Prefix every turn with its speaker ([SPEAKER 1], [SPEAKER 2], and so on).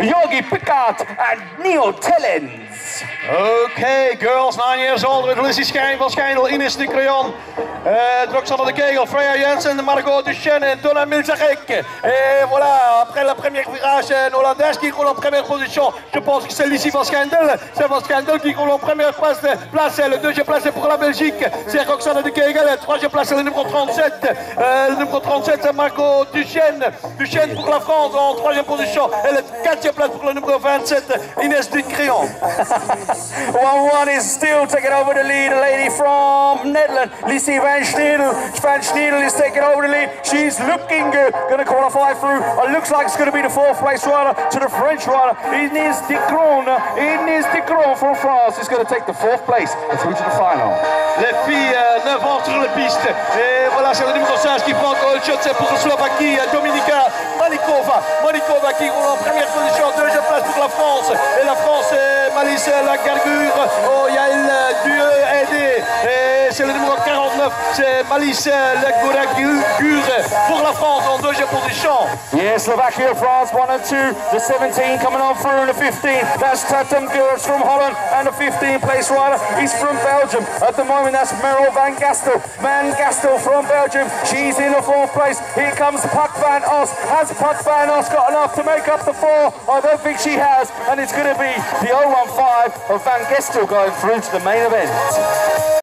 [SPEAKER 1] Yogi Pickard and Neil Tellens.
[SPEAKER 2] Okay, girls, nine years old with Lizzie Schijnvel, Schijnvel, Ines de Creon, Roxana de Kegel, Freya Jensen, Margot Duchesne et Donna Milzarek. Et voilà, après la première virage, une Hollandaise qui roule en première position. Je pense que c'est Lizzie van Schijndel. C'est van Schijndel qui roule en première place. place. Le deuxième place est pour la Belgique. C'est Roxana de Kegel. Le troisième place, le numéro 37. Euh, le numéro 37, c'est Margot Duchesne. Duchesne pour la France en troisième position. Et le quatrième place pour le numéro 27, Inès de Creon.
[SPEAKER 1] 1-1 is still taking over the lead. A lady from Netherlands, Lissi Van Schniedel. Van Schniedel is taking over the lead. She's looking good. Going to qualify through. It looks like it's going to be the fourth place rider to the French rider. Inès de Creon. Inès de Creon from France is going to take the fourth place and through to the final.
[SPEAKER 2] Les filles, euh, 9 ans sur la piste. Et voilà, c'est le numéro 5 qui prend euh, le shot. C'est pour Slovaquie, Dominika Malikova. Qui roule en première position, deuxième place pour la France. Et la France, c'est Malice Lagargure. Oh, il y a une c'est le numéro 49, c'est Malice Lagargure pour la France en deuxième position.
[SPEAKER 1] Yeah, Slovakia, France, 1 and 2. The 17 coming on through the 15. That's Tatum Gers from Holland. And the 15 place rider, he's from Belgium. At the moment, that's Meryl Van Gastel. Van Gastel from Belgium. She's in the fourth place. Here comes Puck Van Os. Has Puck Van Os got enough to make up the four? I don't think she has. And it's going to be the 015 of Van Gestel going through to the main event.